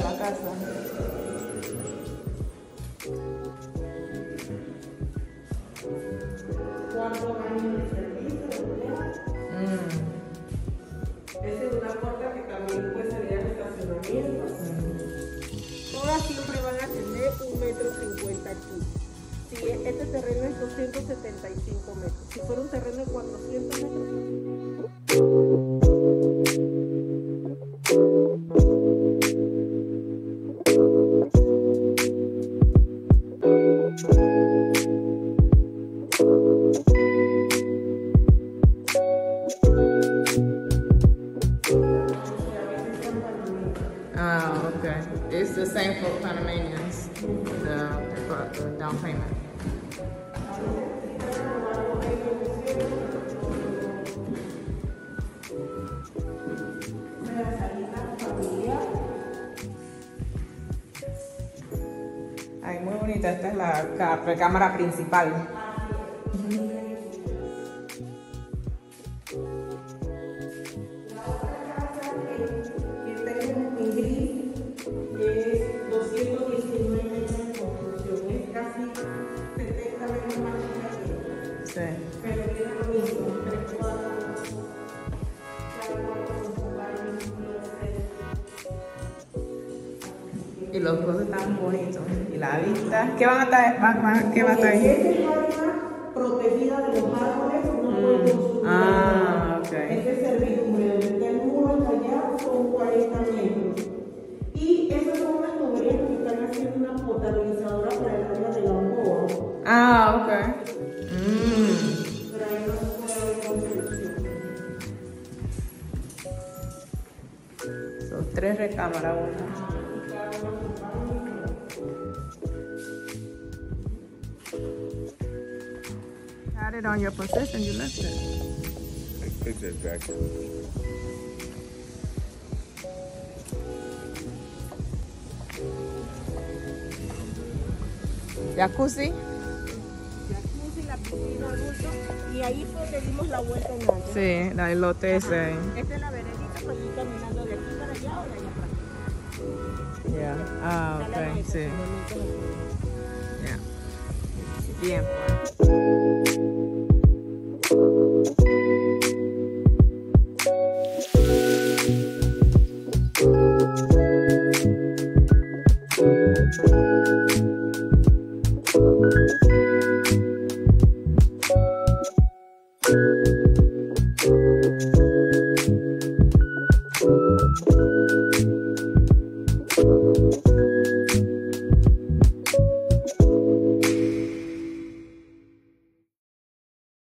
la casa. Cuatro años de servicio. Mm, Esa es una puerta que también puede salir al estacionamiento. Todas siempre van a tener un metro cincuenta aquí. Si este terreno es 275 metros. Si fuera un terreno de 400 metros, It's the same for Panamanians, the, the down payment. Ay, muy bonita. Esta es la recámara principal. que es 70 metros más que Sí. pero tiene lo mismo, tres cuadros. Y los cosas están bonitos. Y la vista. ¿Qué van a estar? van- ¿Qué va a estar ahí? Esta es área protegida de los árboles, no consumir. Ah, ok. Este servidumbre, donde Ah, ok. Mm. Pero ahí no se puede haber construcción. Son tres recámaras, una. Had it on your possession, you left it. I picked it back. Jacuzzi, adulto, y ahí fue que dimos la vuelta en alto. Sí, la del lote ese ahí. Esta es la veredita para ir caminando de aquí para allá o de allá para acá. Yeah. Ah, ok, sí. de aquí. Yeah. Bien, pues.